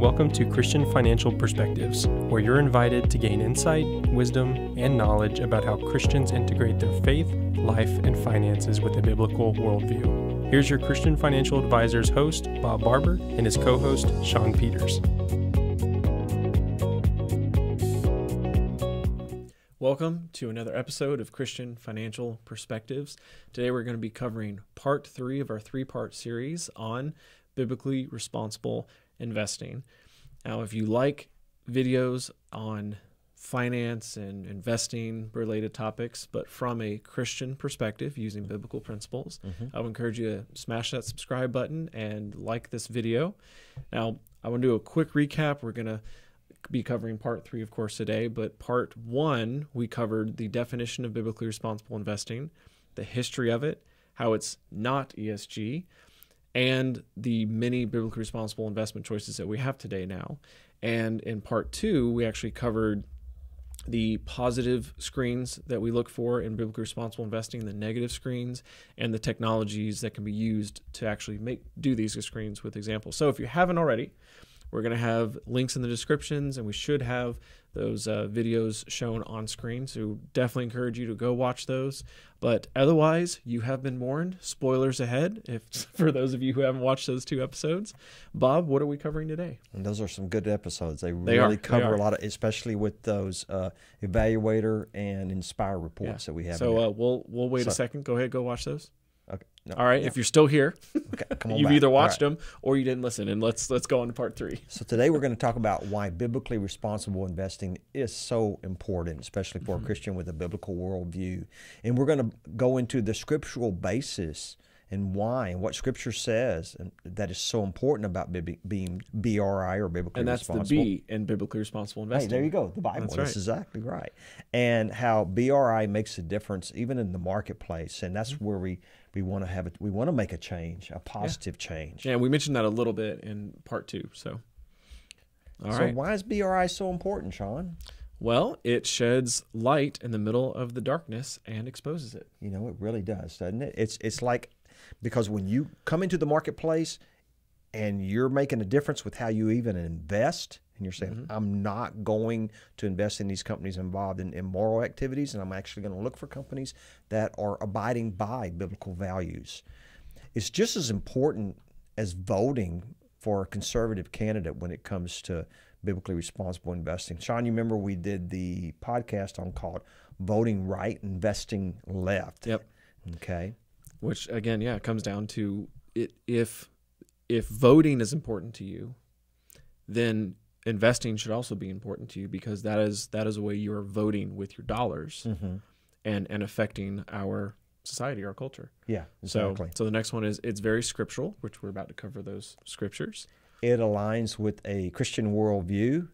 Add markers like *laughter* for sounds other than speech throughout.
Welcome to Christian Financial Perspectives, where you're invited to gain insight, wisdom, and knowledge about how Christians integrate their faith, life, and finances with a biblical worldview. Here's your Christian Financial Advisors host, Bob Barber, and his co host, Shawn Peters. Welcome to another episode of Christian Financial Perspectives. Today we're going to be covering part three of our three part series on biblically responsible investing. Now, if you like videos on finance and investing related topics, but from a Christian perspective using biblical principles, mm-hmm. I would encourage you to smash that subscribe button and like this video. Now, I want to do a quick recap. We're going to be covering part three, of course, today, but part one, we covered the definition of biblically responsible investing, the history of it, how it's not ESG, and the many biblically responsible investment choices that we have today now. And in part two, we actually covered the positive screens that we look for in biblically responsible investing, the negative screens, and the technologies that can be used to actually make do these screens with examples. So if you haven't already, we're going to have links in the descriptions, and we should have those uh, videos shown on screen. So definitely encourage you to go watch those. But otherwise, you have been warned. Spoilers ahead. If *laughs* for those of you who haven't watched those two episodes, Bob, what are we covering today? And those are some good episodes. They, they really are. cover a lot of, especially with those uh, evaluator and inspire reports yeah. that we have. So uh, we'll we'll wait so, a second. Go ahead, go watch those. No, All right. If you're still here, okay, you've back. either watched right. them or you didn't listen. And let's let's go on to part three. So today we're going to talk about why biblically responsible investing is so important, especially for mm-hmm. a Christian with a biblical worldview. And we're going to go into the scriptural basis and why and what Scripture says and that is so important about being BRI or biblically responsible. and that's responsible. the B in biblically responsible investing. Hey, there you go, the Bible. That's, right. that's exactly right. And how BRI makes a difference even in the marketplace, and that's mm-hmm. where we we want to have it. We want to make a change, a positive yeah. change. Yeah, we mentioned that a little bit in part two. So, all so right. why is BRI so important, Shawn? Well, it sheds light in the middle of the darkness and exposes it. You know, it really does, doesn't it? It's it's like because when you come into the marketplace and you're making a difference with how you even invest, and you're saying, mm-hmm. I'm not going to invest in these companies involved in immoral activities, and I'm actually going to look for companies that are abiding by biblical values. It's just as important as voting for a conservative candidate when it comes to biblically responsible investing. Shawn, you remember we did the podcast on called Voting Right, Investing Left. Yep. Okay which again, yeah, it comes down to it. If if voting is important to you, then investing should also be important to you because that is that is a way you are voting with your dollars mm-hmm. and and affecting our society, our culture. Yeah, exactly. So, so the next one is it's very scriptural, which we're about to cover those scriptures. It aligns with a Christian worldview.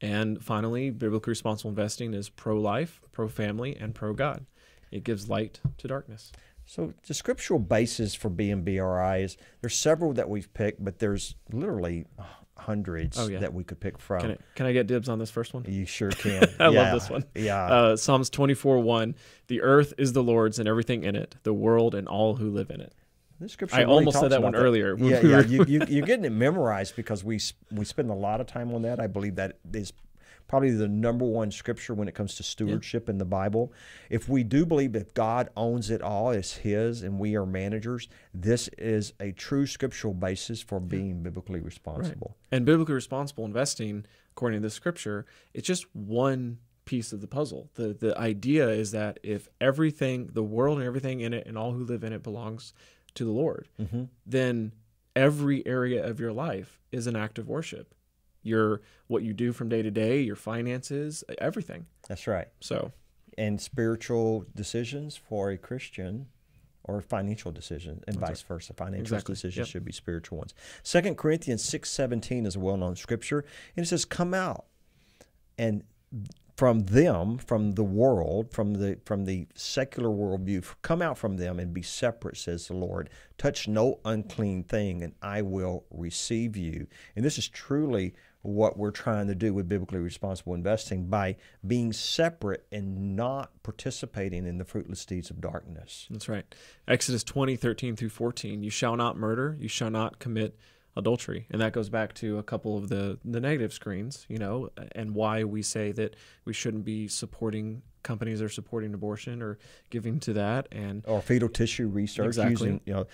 And finally, biblical responsible investing is pro life, pro family, and pro God. It gives light to darkness. So the scriptural basis for BMBRI is there's several that we've picked, but there's literally hundreds oh, yeah. that we could pick from. Can I, can I, get dibs on this first one? You sure *laughs* can. I yeah. love this one. Yeah. Uh, Psalms 24 1 The earth is the Lord's and everything in it, the world and all who live in it. This scripture I really almost said that one that. earlier. Yeah, yeah. you, you, you're getting it memorized because we we spend a lot of time on that. I believe that is probably the number one scripture when it comes to stewardship yeah. in the Bible. If we do believe that God owns it all, it's His, and we are managers, this is a true scriptural basis for being biblically responsible. Right. And biblically responsible investing, according to the scripture, it's just one piece of the puzzle. The the idea is that if everything, the world and everything in it and all who live in it belongs to the Lord, mm-hmm. then every area of your life is an act of worship your what you do from day to day, your finances, everything. That's right. So, and spiritual decisions for a Christian or financial decisions and That's vice right. versa. Financial exactly. decisions yep. should be spiritual ones. Second Corinthians 6:17 is a well-known scripture and it says come out and from them, from the world, from the from the secular worldview, come out from them and be separate, says the Lord. Touch no unclean thing, and I will receive you. And this is truly what we're trying to do with biblically responsible investing by being separate and not participating in the fruitless deeds of darkness. That's right. Exodus 20, 13 through 14. You shall not murder, you shall not commit adultery. And that goes back to a couple of the, the negative screens, you know, and why we say that we shouldn't be supporting companies that are supporting abortion or giving to that and or fetal tissue research Exactly. using you know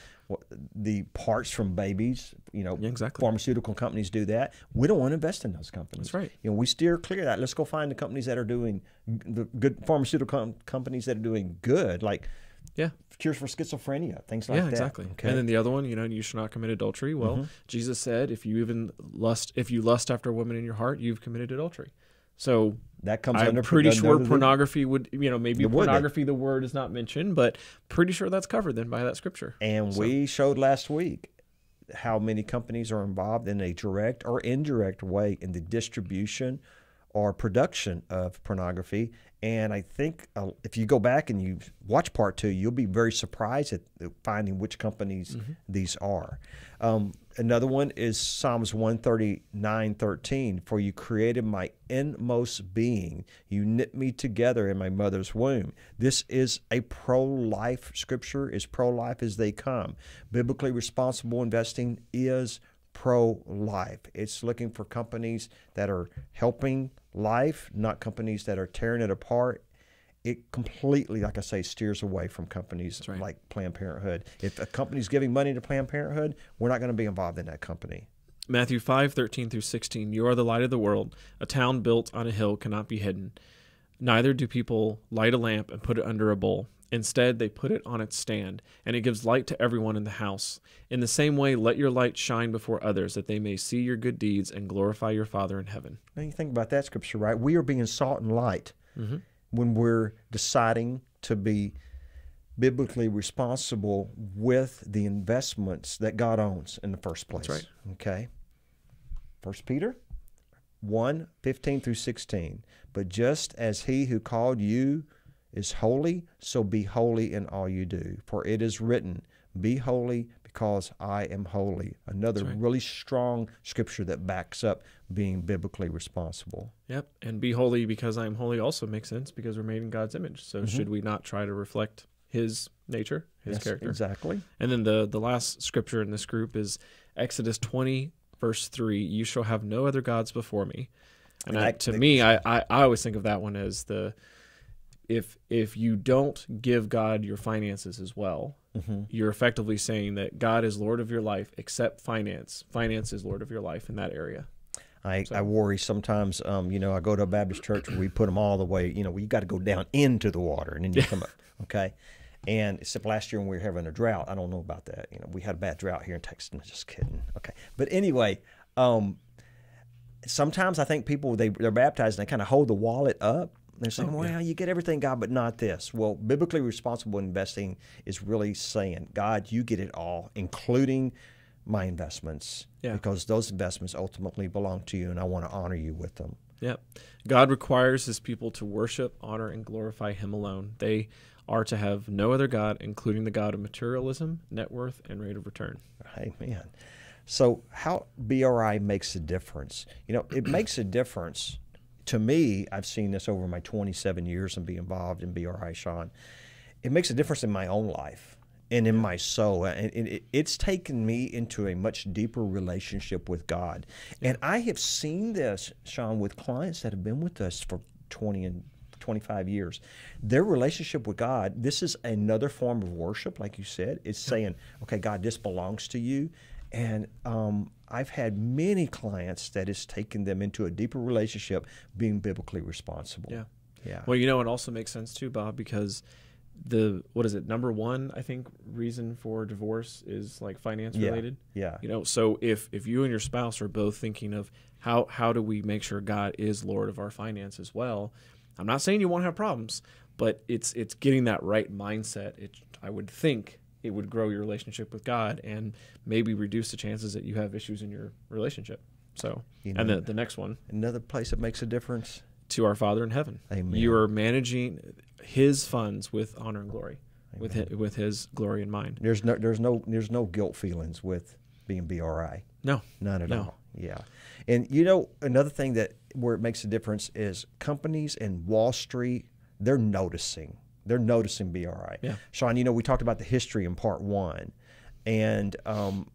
the parts from babies you know Yeah, exactly. pharmaceutical companies do that we don't want to invest in those companies That's right. you know we steer clear of that let's go find the companies that are doing the good pharmaceutical com- companies that are doing good like Yeah. cures for schizophrenia things like yeah, that exactly. okay And then the other one, you know, you should not commit adultery. Well, Mm-hmm. Jesus said, if you even lust, if you lust after a woman in your heart, you've committed adultery. So that comes I'm pretty sure pornography would, you know, maybe It would be. pornography, the word is not mentioned, but pretty sure that's covered then by that scripture. And we showed last week how many companies are involved in a direct or indirect way in the distribution or production of pornography. And I think uh, if you go back and you watch part two, you'll be very surprised at finding which companies these are. Um, another one is Psalms 139 13. For you created my inmost being, you knit me together in my mother's womb. This is a pro life scripture, as pro life as they come. Biblically responsible investing is pro life. It's looking for companies that are helping life, not companies that are tearing it apart. It completely, like I say, steers away from companies right. like Planned Parenthood. If a company's giving money to Planned Parenthood, we're not going to be involved in that company. Matthew 5, 13 through 16. You are the light of the world. A town built on a hill cannot be hidden. Neither do people light a lamp and put it under a bowl. Instead, they put it on its stand, and it gives light to everyone in the house. In the same way, let your light shine before others, that they may see your good deeds and glorify your Father in heaven. Now you think about that scripture, right? We are being salt and light mm-hmm. when we're deciding to be biblically responsible with the investments that God owns in the first place. right. Okay. First Peter 1, 15 through 16. But just as he who called you is holy, so be holy in all you do. For it is written, Be holy because I am holy. Another really strong scripture that backs up being biblically responsible. Yep. And be holy because I am holy also makes sense because we're made in God's image. So mm-hmm. should we not try to reflect his nature, his Yes, character? Exactly. And then the the last scripture in this group is Exodus 20 verse 3, you shall have no other gods before me. And I, to me, I, I I always think of that one as the if if you don't give God your finances as well, Mm-hmm. you're effectively saying that God is Lord of your life, except finance. Finance is Lord of your life in that area. I, I worry sometimes, um, you know, I go to a Baptist church where we put them all the way, you know, you got to go down into the water and then you come up, *laughs* okay? And except last year when we were having a drought, I don't know about that. You know, we had a bad drought here in Texas. I'm just kidding. Okay. But anyway, um, sometimes I think people, they, they're baptized and they kind of hold the wallet up. They're saying, oh, well, you get everything, God, but not this. Well, biblically responsible investing is really saying, God, you get it all, including my investments, Yeah. because those investments ultimately belong to you, and I want to honor you with them. Yep. God requires his people to worship, honor, and glorify him alone. They are to have no other God, including the God of materialism, net worth, and rate of return. Amen. So, how BRI makes a difference? You know, it makes a difference. To me, I've seen this over my 27 years and be involved in BRI, Shawn. It makes a difference in my own life and in my soul. And it, it, it's taken me into a much deeper relationship with God. And I have seen this, Shawn, with clients that have been with us for 20 and 25 years. Their relationship with God, this is another form of worship, like you said. It's saying, okay, God, this belongs to you. And um, I've had many clients that has taken them into a deeper relationship being biblically responsible. Yeah. Yeah. Well, you know, it also makes sense too, Bob, because the what is it? Number one, I think, reason for divorce is like finance Yeah. related. Yeah. You know, so if if you and your spouse are both thinking of how how do we make sure God is Lord of our finance as well, I'm not saying you won't have problems, but it's it's getting that right mindset. It I would think it would grow your relationship with God and maybe reduce the chances that you have issues in your relationship. So, You and the the next one Another place that makes a difference. to our Father in heaven. Amen. You are managing His funds with honor and glory, with his, with His glory in mind. There's no there's no there's no guilt feelings with being BRI. No, None at No. all. Yeah. And you know, another thing that where it makes a difference is companies in Wall Street, they're noticing. They're noticing BRI. Yeah. Shawn, you know, we talked about the history in part one. And um,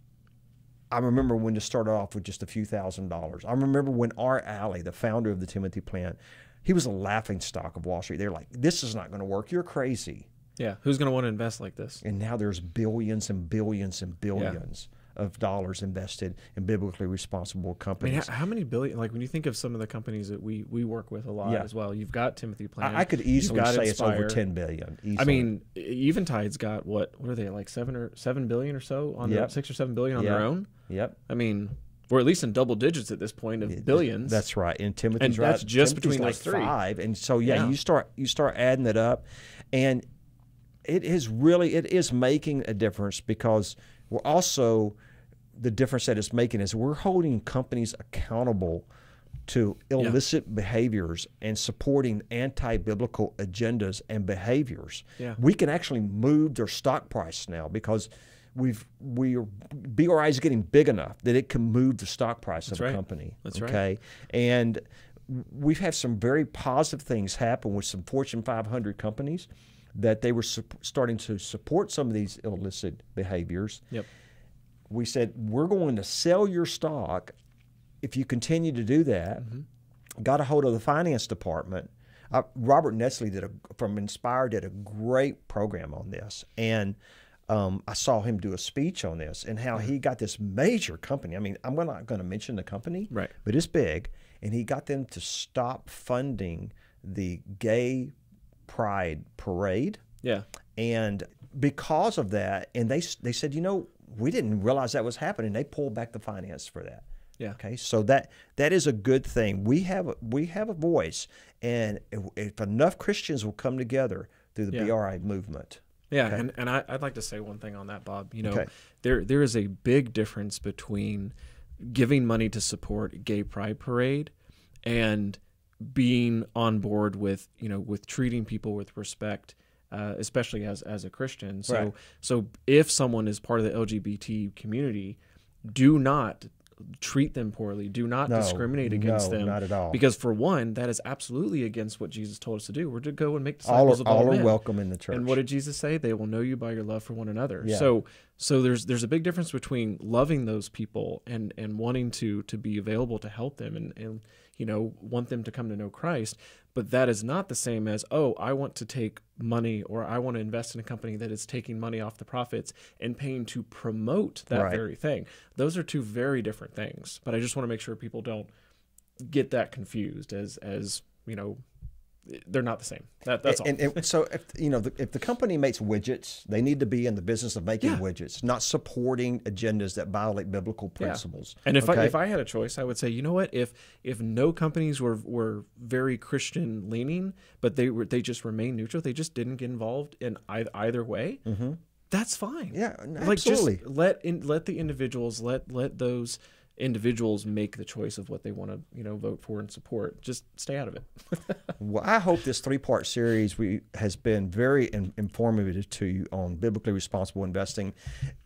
I remember when to start off with just a few thousand dollars. I remember when Art Ally, the founder of the Timothy Plan, he was a laughing stock of Wall Street. They're like, "This is not going to work. You're crazy." Yeah, who's going to want to invest like this? And now there's billions and billions and billions of dollars invested in biblically responsible I mean, companies. how, how many billion? Like when you think of some of the companies that we we work with a lot Yeah. as well, you've got Timothy Plan. I, I could easily say it's over ten billion. Easily. I mean, Eventide's got what? What are they like seven or seven billion or so on their Yep. six or seven billion on Yeah. their own? yep. I mean, we're at least in double digits at this point of billions. That's right. And Timothy's And right. that's just Timothy's between like three. five. And so yeah, Yeah. you start you start adding it up, and it is really it is making a difference because we're also the difference that it's making is we're holding companies accountable to illicit behaviors and supporting anti-biblical agendas and behaviors. Yeah. We can actually move their stock price now because we've we are BRI is getting big enough that it can move the stock price of right. a company. That's right. okay? And we've had some very positive things happen with some Fortune 500 companies that they were starting to support some of these illicit behaviors Yep. We said we're going to sell your stock if you continue to do that. Got a hold of the finance department. Uh, Robert Netzly did a from Inspire did a great program on this, and um, I saw him do a speech on this and how he got this major company. I mean, I'm not going to mention the company, Right. But it's big, and he got them to stop funding the gay pride parade Yeah. and because of that and they they said you know we didn't realize that was happening they pulled back the finance for that Yeah. okay so that that is a good thing we have a- we have a voice and if, enough christians will come together through the Yeah. bri movement Yeah, Okay. and, and I, I'd like to say one thing on that, Bob. You know, Okay. there there is a big difference between giving money to support Gay Pride Parade and being on board with you know with treating people with respect, uh, especially as as a Christian. So Right. so if someone is part of the LGBT community, do not treat them poorly. Do not No, discriminate against no, them. not at all. Because for one, that is absolutely against what Jesus told us to do. We're to go and make all disciples are, of all, all are men. welcome in the church And what did Jesus say? They will know you by your love for one another. Yeah. So so there's there's a big difference between loving those people and and wanting to to be available to help them and and you know want them to come to know Christ. But that is not the same as oh I want to take money or I want to invest in a company that is taking money off the profits and paying to promote that Right. very thing. Those are two very different things. But I just want to make sure people don't get that confused as as you know they're not the same. That that's all. and, and so if you know the, if the company makes widgets they need to be in the business of making Yeah. widgets not supporting agendas that violate biblical Yeah. principles And if I if I had a choice, I would say, you know what? If if no companies were were very Christian leaning, but they were they just remain neutral, they just didn't get involved in either, either way. That's fine. Mm-hmm. Yeah, like absolutely. just let in, let the individuals let let those individuals make the choice of what they want to you know vote for and support. Just stay out of it. *laughs* Well, I hope this three-part series we has been very in, informative to you on biblically responsible investing.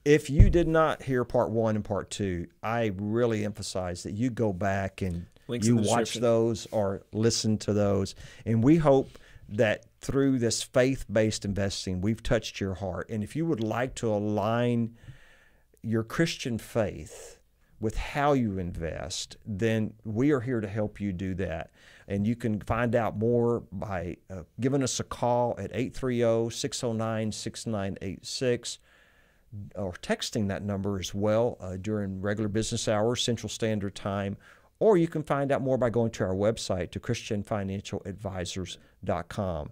If you did not hear part one and part two, I really emphasize that you go back and Links you watch those or listen to those, and we hope that through this faith-based investing, we've touched your heart. And if you would like to align your Christian faith with how you invest, then we are here to help you do that. And you can find out more by uh, giving us a call at 830 609 6986 or texting that number as well uh, during regular business hours, Central Standard Time. Or you can find out more by going to our website to ChristianFinancialAdvisors.com.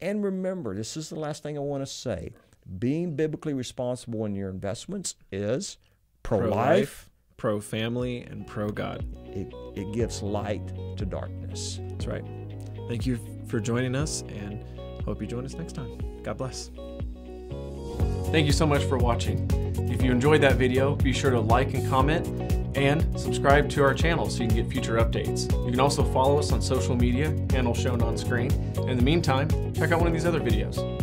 And remember, this is the last thing I want to say being biblically responsible in your investments is pro life, pro family, and pro God. it, it gives light to darkness. That's right. Thank you for joining us, and hope you join us next time. God bless. Thank you so much for watching. If you enjoyed that video, be sure to like and comment and subscribe to our channel so you can get future updates. You can also follow us on social media, handle shown on screen. In the meantime, check out one of these other videos.